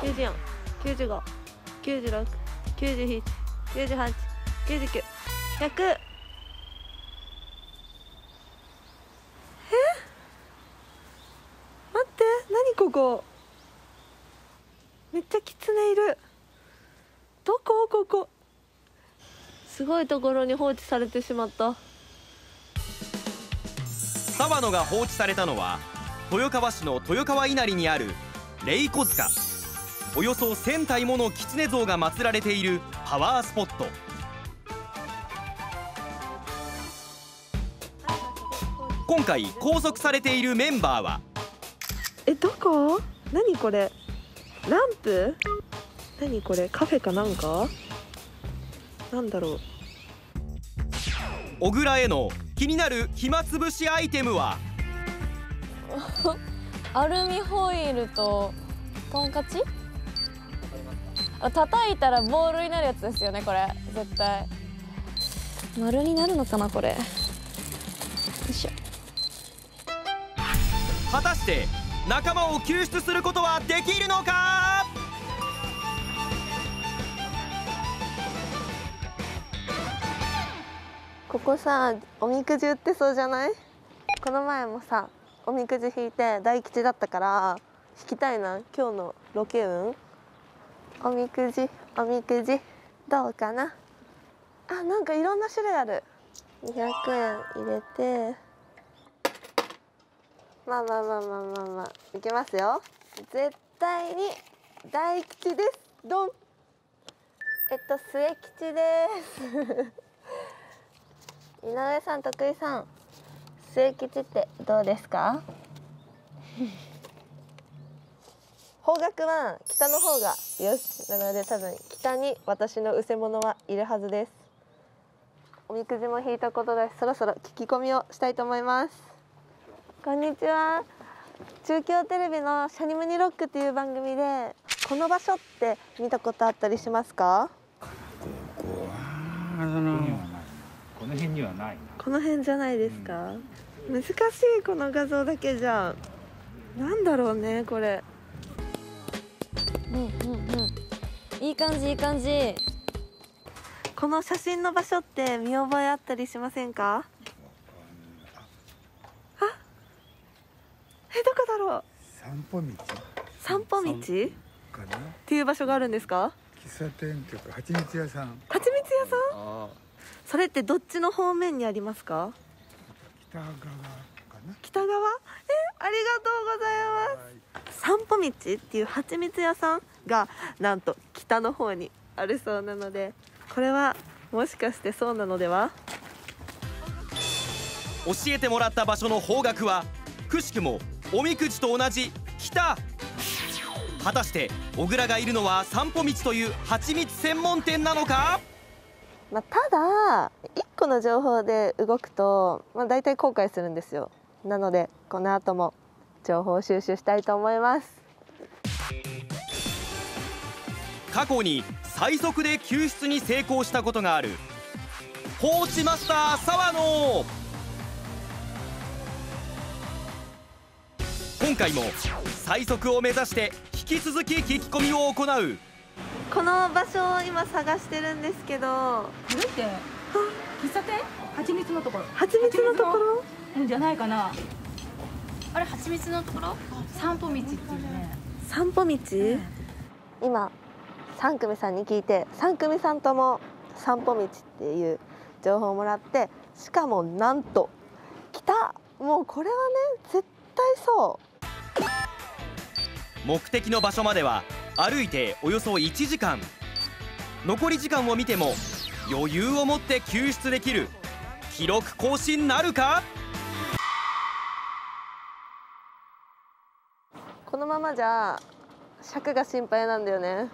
94 95 96 97 98 99 100え？待って何ここ？めっちゃキツネいる。どこ？ここ。すごいところに放置されてしまった。沢野が放置されたのは豊川市の豊川稲荷にある霊子塚。およそ1000体もの狐像が祀られているパワースポット。今回拘束されているメンバーは。えどこ？何これ？ランプ？何これ？カフェかなんか？なんだろう。小倉への気になる暇つぶしアイテムは？アルミホイルとトンカチ？あ叩いたらボールになるやつですよねこれ。絶対。丸になるのかなこれ。よいしょ。果たして仲間を救出することはできるのか？ここさおみくじ売ってそうじゃない？この前もさおみくじ引いて大吉だったから引きたいな。今日のロケ運？おみくじおみくじどうかな？あなんかいろんな種類ある。200円入れて。まあまあまあまあまあまあ。いきますよ。絶対に大吉です。ドン。えっと末吉です。井上さん徳井さん。末吉ってどうですか？方角は北の方がよしなので多分北に私のうせ者はいるはずです。おみくじも引いたことでそろそろ聞き込みをしたいと思います。こんにちは。中京テレビのシャニムニロックっていう番組でこの場所って見たことあったりしますか？あのこの辺にはないな。この辺じゃないですか、難しいこの画像だけじゃなんだろうねこれうんうんうん。いい感じいい感じ。この写真の場所って見覚えあったりしませんか？あえどこだろう？散歩道？散歩道？っかな？ていう場所があるんですか？喫茶店っていうか蜂蜜屋さん。蜂蜜屋さん？それってどっちの方面にありますか？北側北側？えありがとうございます。散歩道っていう蜂蜜屋さんがなんと北の方にあるそうなのでこれはもしかしてそうなのでは？教えてもらった場所の方角はくしくもおみくじと同じ北。果たして小倉がいるのは散歩道という蜂蜜専門店なのか？まあ、ただ1個の情報で動くと、まあ、大体後悔するんですよなのでこの後も情報収集したいと思います。過去に最速で救出に成功したことがある。放置マスター沢野。今回も最速を目指して引き続き聞き込みを行う。この場所を今探してるんですけど。これって。喫茶店？蜂蜜のところ。蜂蜜のところ？うんじゃないかな。あれ蜂蜜のところ？散歩道っていうね。散歩道、今3組さんに聞いて3組さんとも散歩道っていう情報をもらってしかもなんと北もうこれはね絶対そう。目的の場所までは歩いておよそ1時間。残り時間を見ても余裕を持って救出できる。記録更新なるか？のままじゃ尺が心配なんだよね、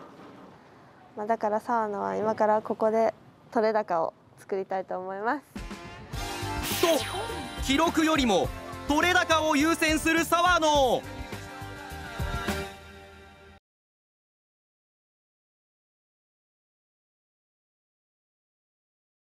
まあ、だから沢野は今からここで取れ高を作りたいと思います。と記録よりも取れ高を優先する沢野